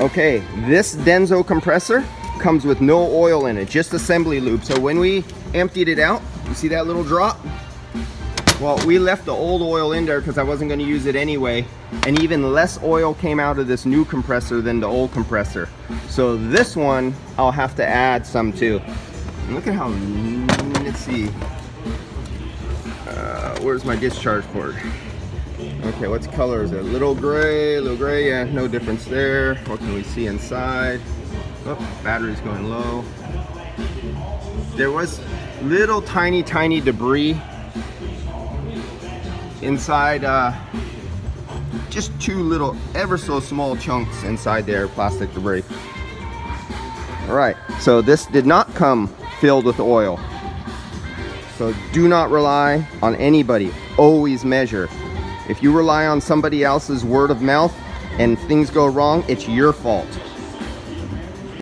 Okay, this Denso compressor comes with no oil in it, just assembly lube. So when we emptied it out, you see that little drop? Well, we left the old oil in there because I wasn't going to use it anyway. And even less oil came out of this new compressor than the old compressor. So this one, I'll have to add some too. Look at how, let's see. Uh, where's my discharge cord? Okay, what color is it? Little gray, little gray, yeah, no difference there. What can we see inside? Oh, battery's going low. There was little tiny, tiny debris inside, uh, just two little, ever so small chunks inside there, plastic debris. All right, so this did not come filled with oil. So do not rely on anybody. Always measure. If you rely on somebody else's word of mouth and things go wrong, it's your fault.